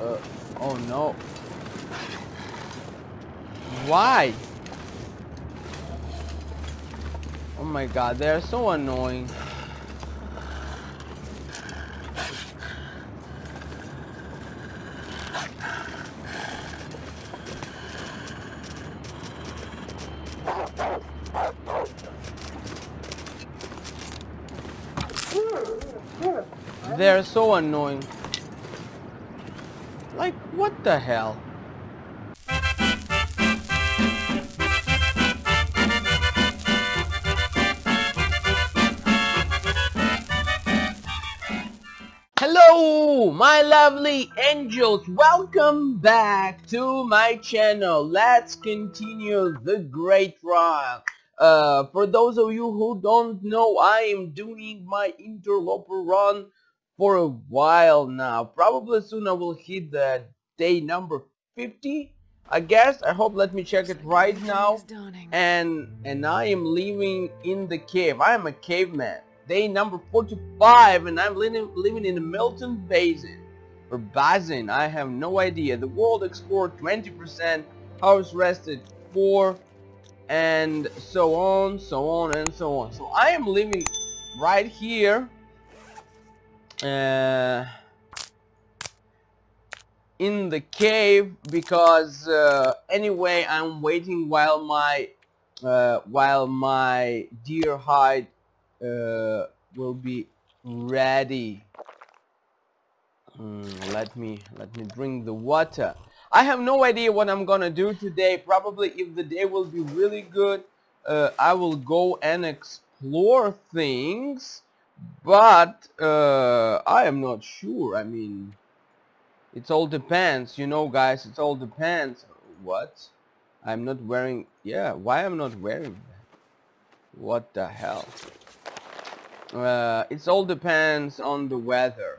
Uh, oh no. Why? Oh my god, they're so annoying. They're so annoying. The hell? Hello, my lovely angels. Welcome back to my channel. Let's continue the great run. Uh, for those of you who don't know, I am doing my interloper run for a while now. Probably soon I will hit the day number 50. I guess. I hope. Let me check it right now. And and I am living in the cave. I am a caveman. Day number 45 and I'm living, living in the Milton Basin. Or Basin, I have no idea. The world explored 20%, house rested 4, and so on, so on, and so on. So I am living right here. Uh, in the cave because uh, anyway I'm waiting while my uh, while my deer hide uh, will be ready. Mm, let me let me drink the water. I have no idea what I'm gonna do today. Probably if the day will be really good, uh, I will go and explore things. But uh, I am not sure. I mean, it all depends. You know, guys, it all depends. What? I'm not wearing. Yeah, why I'm not wearing that? What the hell? uh, it all depends on the weather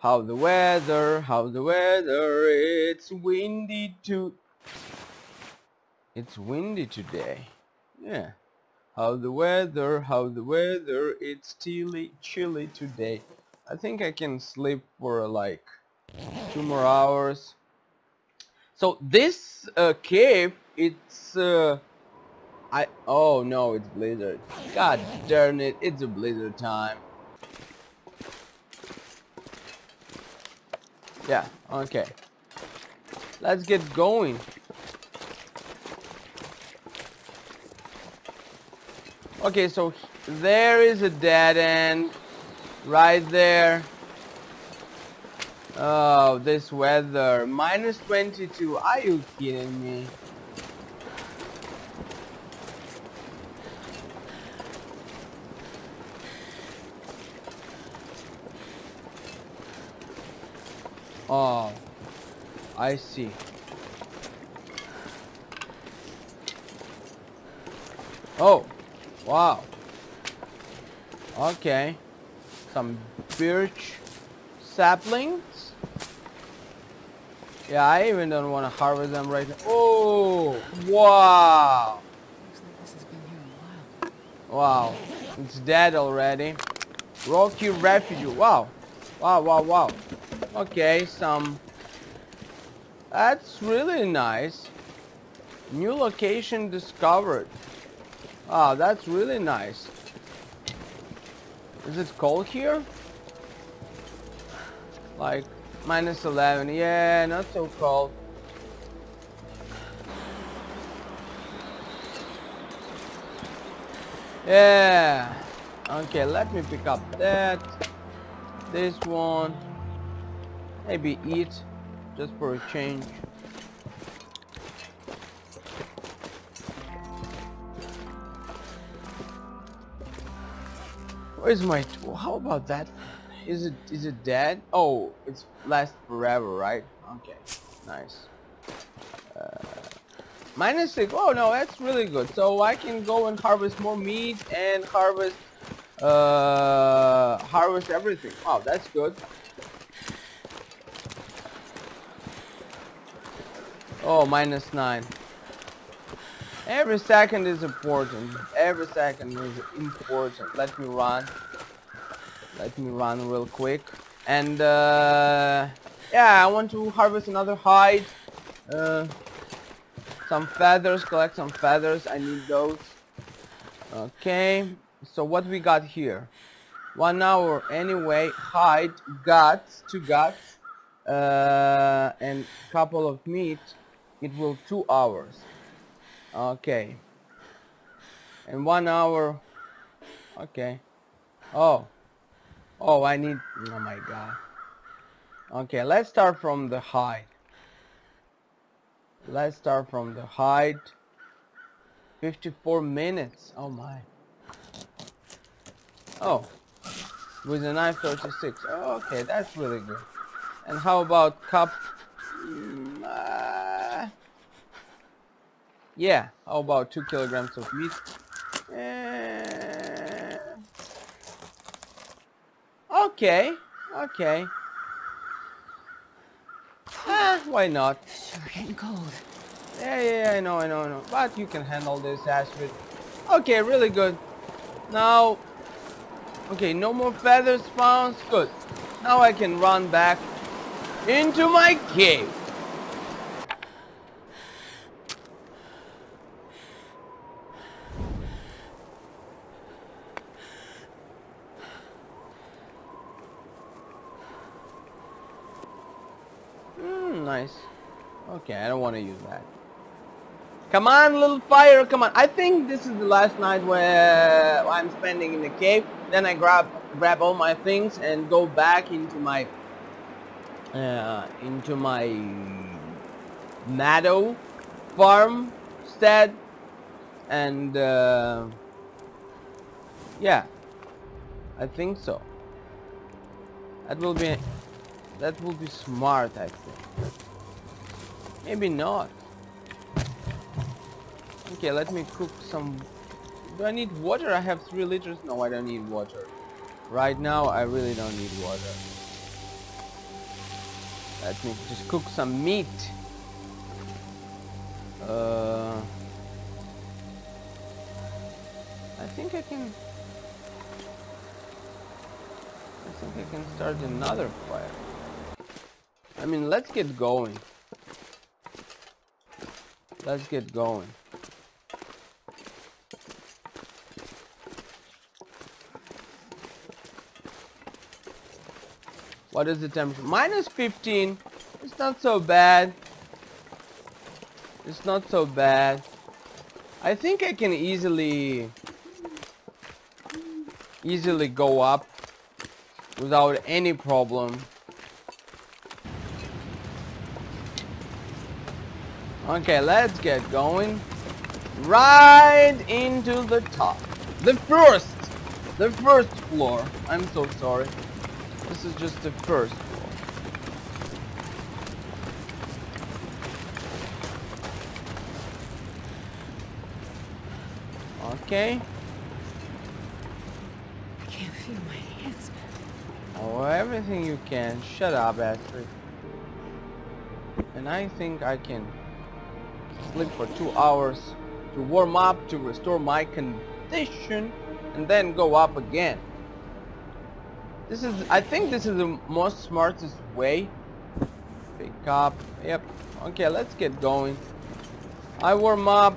how the weather how the weather it's windy to it's windy today yeah how the weather how the weather it's chilly chilly today I think I can sleep for like two more hours so this uh, cave it's uh, I oh no, it's blizzard. God darn it, it's a blizzard time. Yeah, okay. Let's get going. Okay, so there is a dead end right there. Oh, this weather. Minus 22. Are you kidding me? Oh, I see. Oh, wow. Okay. Some birch saplings. Yeah, I even don't want to harvest them right now. Oh, wow. Like. Wow, it's dead already. Rocky Refuge. Wow. Wow, wow, wow. Okay, some... That's really nice. New location discovered. Ah, that's really nice. Is it cold here? Like, minus 11. Yeah, not so cold. Yeah. Okay, let me pick up that. This one. Maybe eat, just for a change. Where's my tool? How about that? Is it is it dead? Oh, it's lasts forever, right? Okay, nice. Uh, minus six. Oh no, that's really good. So I can go and harvest more meat and harvest uh, harvest everything. Wow, that's good. Oh, minus 9. Every second is important. Every second is important. Let me run. Let me run real quick. And, uh, yeah, I want to harvest another hide. Uh, some feathers, collect some feathers. I need those. Okay, so what we got here? One hour anyway. Hide, guts, two guts, uh, and couple of meat. It will two hours. Okay. And one hour. Okay. Oh. Oh, I need. Oh my god. Okay, let's start from the hide. Let's start from the hide. 54 minutes. Oh my. Oh. With a knife 36. Oh, okay, that's really good. And how about cup? Mm, uh, yeah, how about 2 kilograms of meat? Uh, okay, okay. Ah, why not? Sure getting cold. Yeah, yeah, yeah, I know, I know, I know. But you can handle this, Astrid. Okay, really good. Now, okay, no more feathers found. Good. Now I can run back into my cave. Hmm, nice. Okay, I don't want to use that. Come on, little fire, come on. I think this is the last night where I'm spending in the cave. Then I grab grab all my things and go back into my uh, into my meadow farm stead and uh, yeah, I think so. That will be that will be smart, I think. Maybe not. Okay, let me cook some... Do I need water? I have 3 liters. No, I don't need water. Right now, I really don't need water. Let me just cook some meat. Uh, I think I can... I think I can start another fire. I mean, let's get going. Let's get going. What is the temperature? Minus 15. It's not so bad. It's not so bad. I think I can easily easily go up without any problem. Okay, let's get going. Right into the top. The first! The first floor. I'm so sorry. This is just the first floor. Okay. I can't feel my hands. Oh, everything you can. Shut up, Astrid. And I think I can sleep for two hours to warm up, to restore my condition, and then go up again. This is, I think this is the most smartest way. Pick up, yep. Okay, let's get going. I warm up.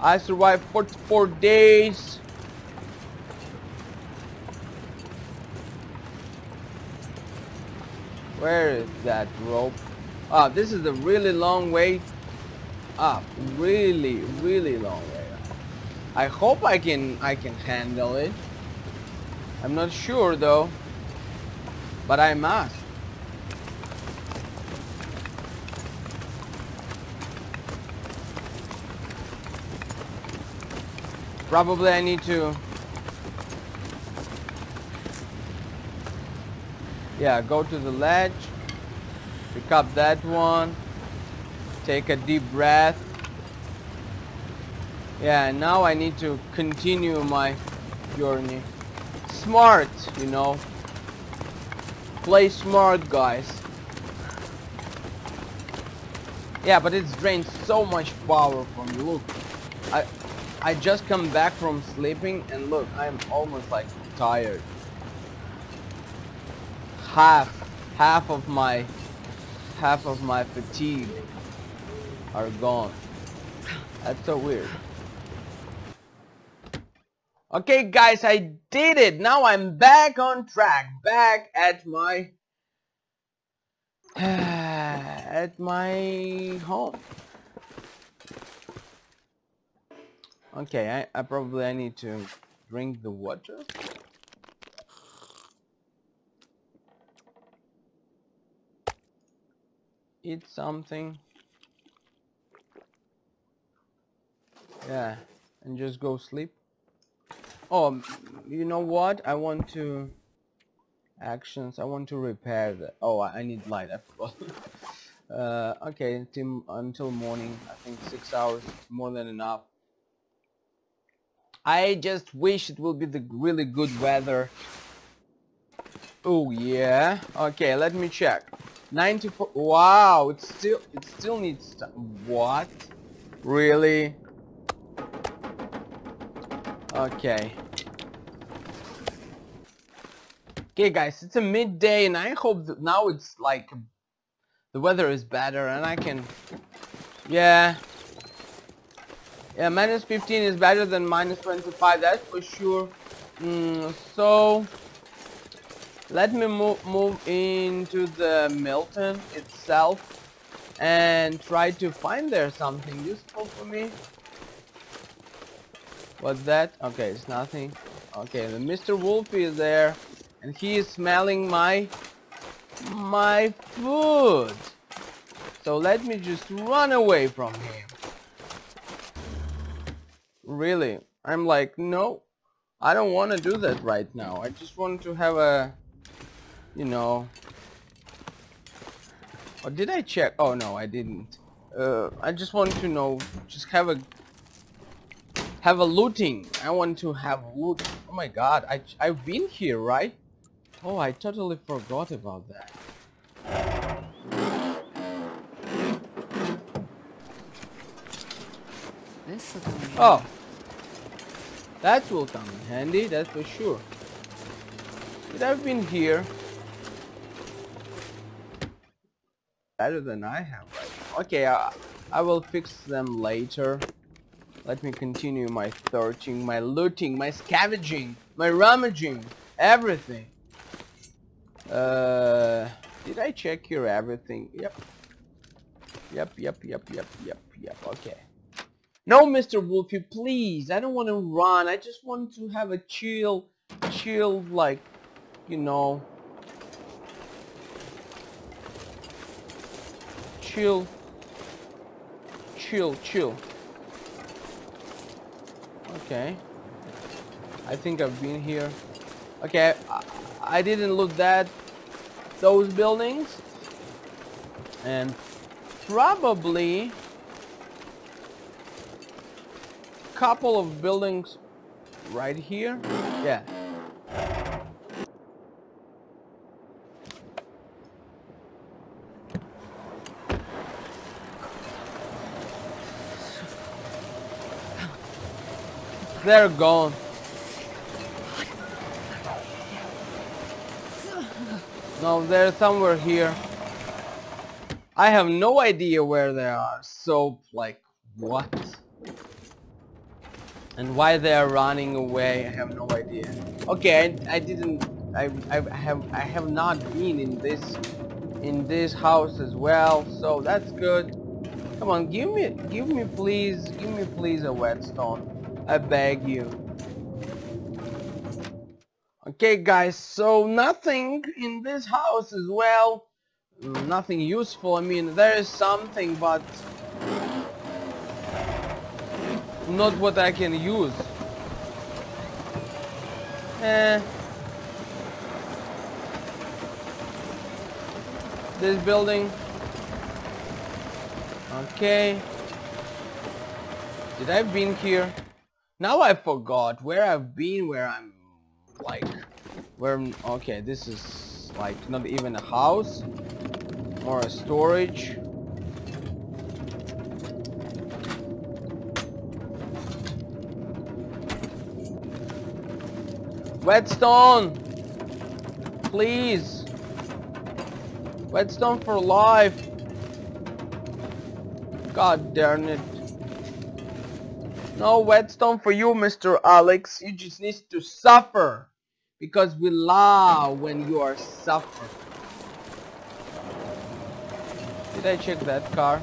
I survived 44 days. Where is that rope? Ah, this is a really long way up. Really, really long way up. I hope I can I can handle it. I'm not sure though. But I must. Probably I need to Yeah, go to the ledge. Pick up that one. Take a deep breath. Yeah, now I need to continue my journey. Smart, you know. Play smart, guys. Yeah, but it's drained so much power from me. Look, I, I just come back from sleeping and look, I'm almost like tired. Half, half of my half of my fatigue are gone. That's so weird. Okay guys, I did it! Now I'm back on track, back at my at my home. Okay, I, I probably I need to drink the water. Eat something. Yeah, and just go sleep. Oh, you know what? I want to actions. I want to repair the. Oh, I need light. I forgot. uh, okay, until until morning. I think six hours, more than enough. I just wish it will be the really good weather. Oh yeah. Okay, let me check. 94. Wow, it still it still needs. What? Really? Okay. Okay guys, it's a midday and I hope that now it's like the weather is better and I can yeah. Yeah minus 15 is better than minus 25 that's for sure. Mm, so let me move move into the Milton itself and try to find there something useful for me What's that? Okay, it's nothing. Okay, the Mr. Wolfie is there, and he is smelling my my food. So let me just run away from him. Really, I'm like, no, I don't want to do that right now. I just want to have a, you know. Or did I check? Oh no, I didn't. Uh, I just want to know, just have a have a looting. I want to have loot. Oh my god, I, I've been here, right? Oh, I totally forgot about that. This will come in handy. Oh. That will come in handy, that's for sure. But I've been here. Better than I have. Okay, I, I will fix them later. Let me continue my searching, my looting, my scavenging, my rummaging, everything. Uh, did I check here everything? Yep. Yep, yep, yep, yep, yep, yep, okay. No, Mr. Wolfie, please. I don't want to run. I just want to have a chill, chill, like, you know, chill, chill, chill. Okay. I think I've been here. Okay, I, I didn't look that those buildings. And probably couple of buildings right here. Yeah. They're gone. No, they're somewhere here. I have no idea where they are. So, like, what? And why they are running away, I have no idea. Okay, I, I didn't. I, I have I have not been in this in this house as well, so that's good. Come on, give me give me please give me please a whetstone. I beg you. Okay guys, so nothing in this house as well. Nothing useful. I mean, there is something, but not what I can use. Eh. This building. Okay. Did I been here? Now I forgot where I've been, where I'm like, where, okay, this is like not even a house or a storage. Whetstone! Please! Whetstone for life. God darn it. No whetstone for you, Mr. Alex. You just need to suffer. Because we love when you are suffering. Did I check that car?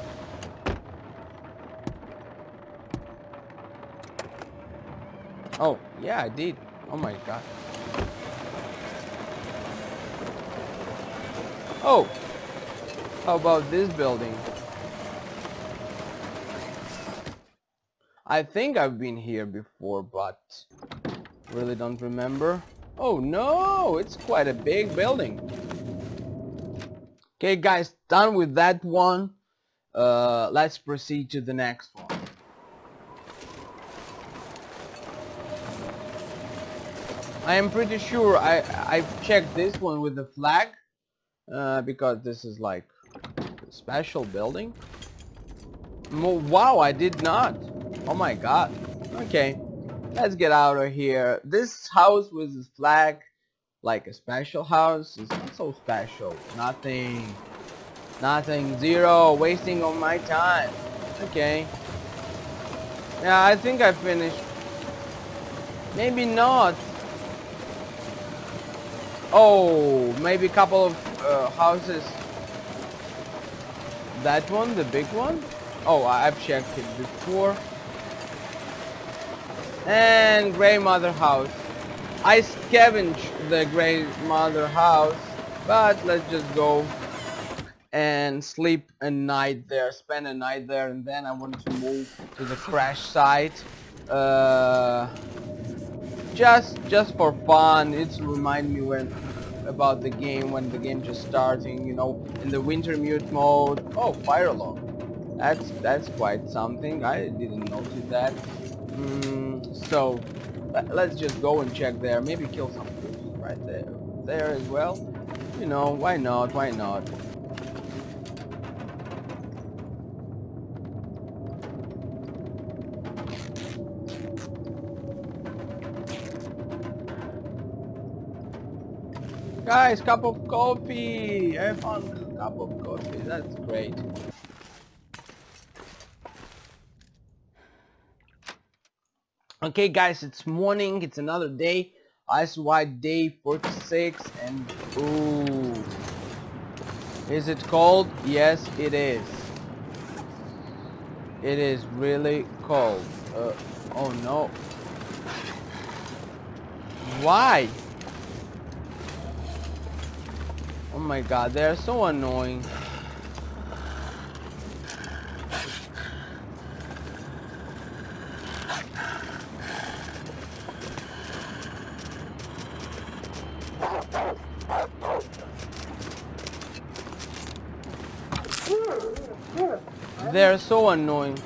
Oh, yeah, I did. Oh my god. Oh! How about this building? I think I've been here before, but really don't remember. Oh no, it's quite a big building. Okay guys, done with that one. Uh, let's proceed to the next one. I am pretty sure I, I've checked this one with the flag uh, because this is like a special building. Wow, I did not. Oh my god. Okay. Let's get out of here. This house with this flag, like a special house, is not so special. Nothing. Nothing. Zero. Wasting of my time. Okay. Yeah, I think I finished. Maybe not. Oh, maybe a couple of uh, houses. That one, the big one? Oh, I've checked it before and grandmother house. I scavenged the grandmother house but let's just go and sleep a night there spend a night there and then I want to move to the crash site uh, just just for fun. It's remind me when about the game when the game just starting you know in the Wintermute mode. Oh fire alarm. That's that's quite something. I didn't notice that Mm, so let's just go and check there. Maybe kill some right there, there as well. You know, why not? Why not? Guys, cup of coffee! I found a cup of coffee. That's great. Okay guys, it's morning, it's another day. Ice White Day 46 and ooh. Is it cold? Yes, it is. It is really cold. Uh, oh no. Why? Oh my god, they're so annoying. They're so annoying.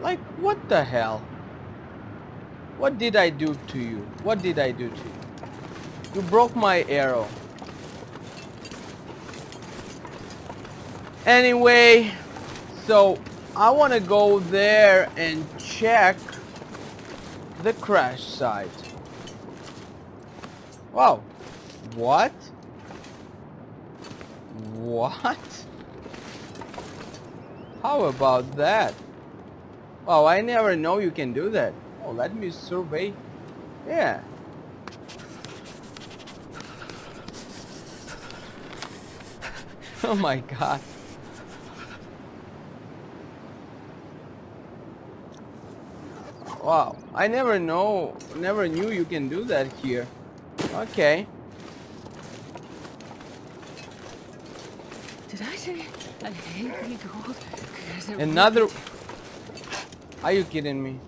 Like, what the hell? What did I do to you? What did I do to you? You broke my arrow. Anyway, so I want to go there and check the crash site. Wow. What? What? How about that? Wow, I never know you can do that. Oh, let me survey. Yeah. Oh my god. Wow, I never know, never knew you can do that here. Okay. Did I say I hate gold? Another... Are you kidding me?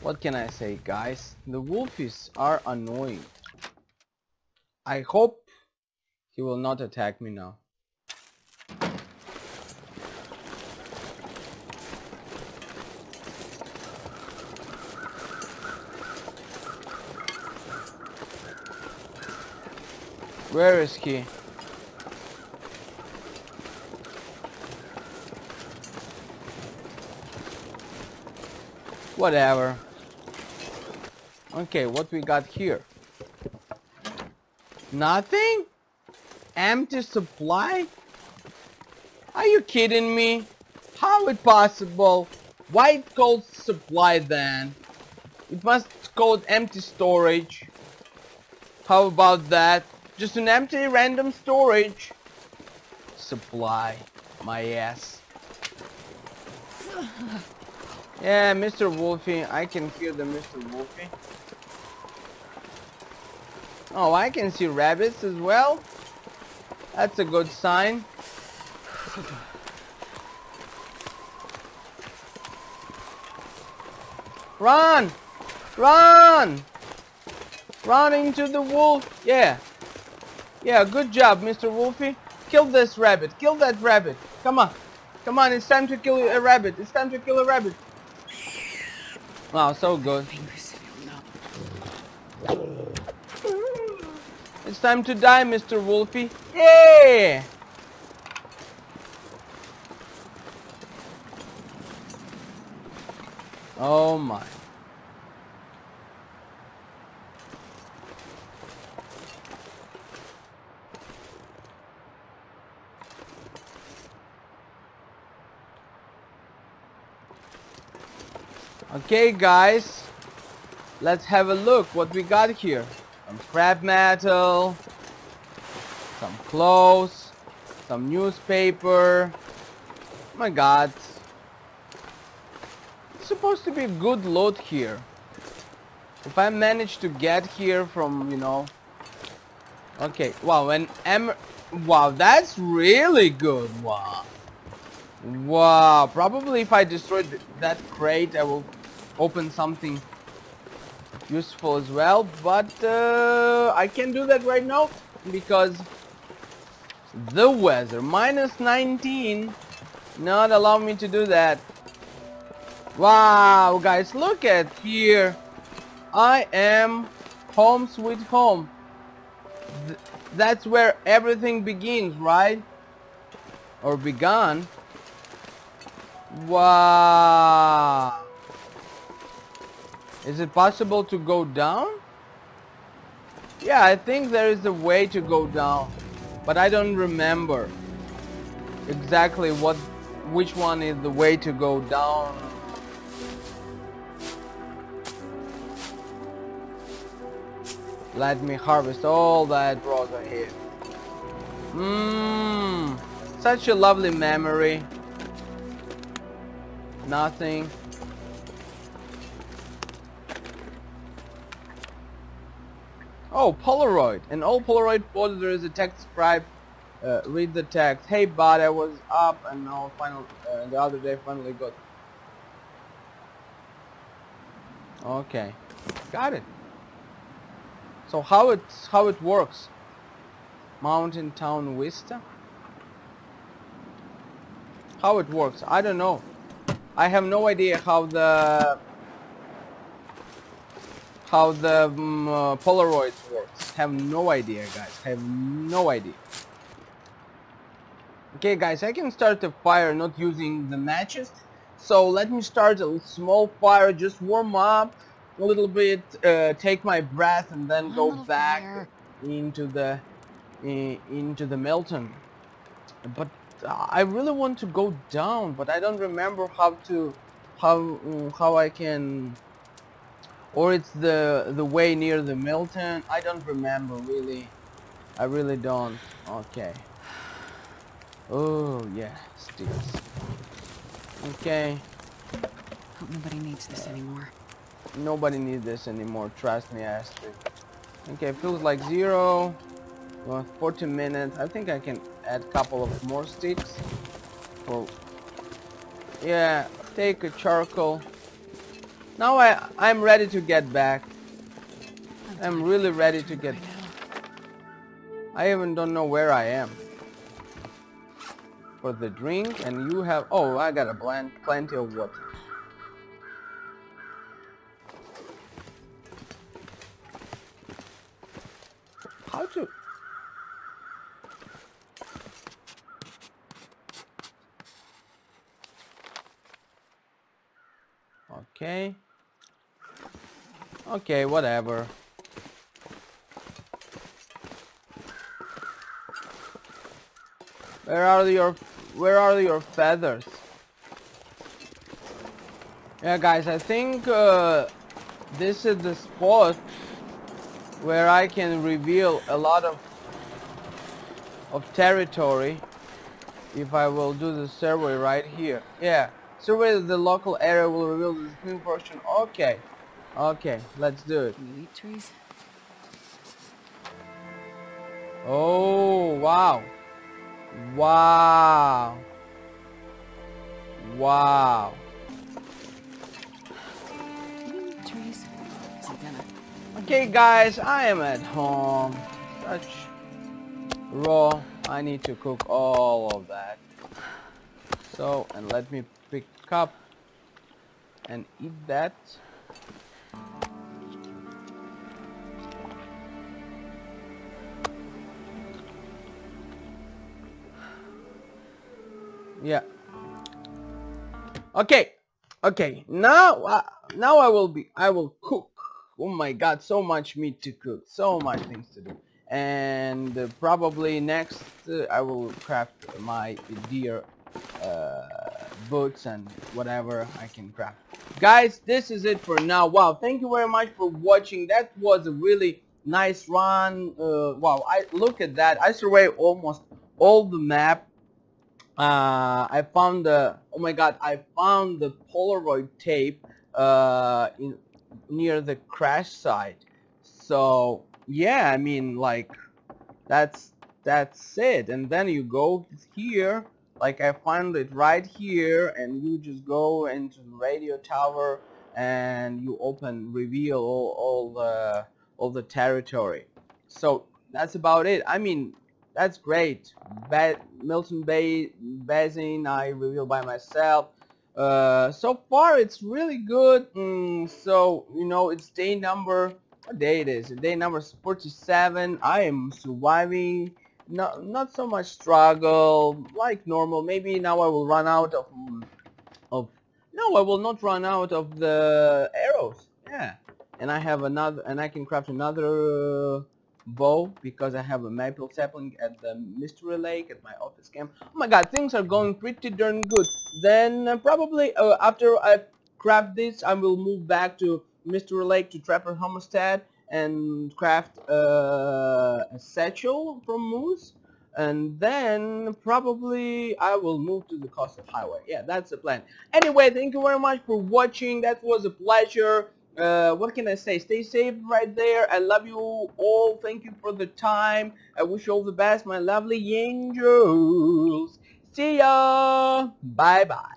What can I say guys? The wolfies are annoying. I hope he will not attack me now. Where is he? Whatever. Okay, what we got here? Nothing? Empty supply? Are you kidding me? How it possible? Why it called supply then? It must called empty storage. How about that? Just an empty random storage. Supply. My ass. Yeah, Mr. Wolfie. I can hear the Mr. Wolfie. Oh, I can see rabbits as well. That's a good sign. Run! Run! Run into the wolf! Yeah. Yeah, good job, Mr. Wolfie. Kill this rabbit. Kill that rabbit. Come on. Come on, it's time to kill a rabbit. It's time to kill a rabbit. Wow, so good. It's time to die, Mr. Wolfie. Yeah! Oh my. Okay guys, let's have a look what we got here. Some scrap metal, some clothes, some newspaper. Oh my god. It's supposed to be a good load here. If I manage to get here from, you know... Okay, wow, and em Wow, that's really good, wow. Wow, probably if I destroy th that crate, I will open something useful as well. But uh, I can't do that right now because the weather, minus 19, not allow me to do that. Wow, guys, look at here. I am home sweet home. Th that's where everything begins, right? Or begun. Wow. Is it possible to go down? Yeah, I think there is a way to go down. But I don't remember exactly what which one is the way to go down. Let me harvest all that rosa here. Mmm, such a lovely memory. Nothing. Oh, Polaroid. In all Polaroid photos there is a text scribe. Uh, read the text. Hey bud, I was up and now final uh, the other day finally got. Okay, got it. So how it how it works? Mountain Town Vista. How it works? I don't know. I have no idea how the how the um, uh, Polaroid works. Have no idea, guys. Have no idea. Okay, guys, I can start a fire not using the matches. So let me start a small fire, just warm up a little bit, uh, take my breath, and then One go back fire. into the into the Milton. But uh, I really want to go down, but I don't remember how to how how I can or it's the the way near the Milton. I don't remember really. I really don't. Okay. Oh yeah, sticks. Okay. Hope nobody needs this anymore. Nobody needs this anymore. Trust me, Astrid. Okay, feels like zero. Well, 40 minutes. I think I can add a couple of more sticks. For yeah, take a charcoal. Now I I'm ready to get back. I'm really ready to get. I even don't know where I am. For the drink, and you have. Oh, I got a bland, plenty of water. How to? Okay. Okay, whatever. Where are your where are your feathers? Yeah guys, I think uh, this is the spot where I can reveal a lot of of territory if I will do the survey right here. Yeah, survey the local area will reveal the new portion. Okay, okay, let's do it. Can you eat trees? Oh, wow. Wow. Wow. Can you eat trees? Is it dinner? Okay, guys, I am at home. Such raw. I need to cook all of that. So, and let me pick up and eat that. Yeah. Okay. Okay. Now, uh, now I will be. I will cook. Oh my God! So much meat to cook. So much things to do. And uh, probably next, uh, I will craft my deer uh, boots and whatever I can craft. Guys, this is it for now. Wow! Thank you very much for watching. That was a really nice run. Uh, wow! I look at that. I surveyed almost all the map uh, I found the oh my god I found the Polaroid tape uh, in near the crash site so yeah I mean like that's that's it and then you go here like I found it right here and you just go into the radio tower and you open reveal all, all the all the territory so that's about it I mean that's great. Ba Milton Bay Basin I reveal by myself. Uh, so far it's really good. Mm, so you know it's day number what day it is? Day number 47. I am surviving. Not not so much struggle like normal. Maybe now I will run out of of. No, I will not run out of the arrows. Yeah, and I have another, and I can craft another. Uh, bow because I have a maple sapling at the mystery lake at my office camp. Oh my god, things are going pretty darn good. Then uh, probably uh, after I craft this, I will move back to mystery lake to Trapper Homestead and craft uh, a satchel from moose. And then probably I will move to the coastal highway. Yeah, that's the plan. Anyway, thank you very much for watching. That was a pleasure uh, what can I say? Stay safe right there. I love you all. Thank you for the time. I wish you all the best, my lovely angels. See ya. Bye-bye.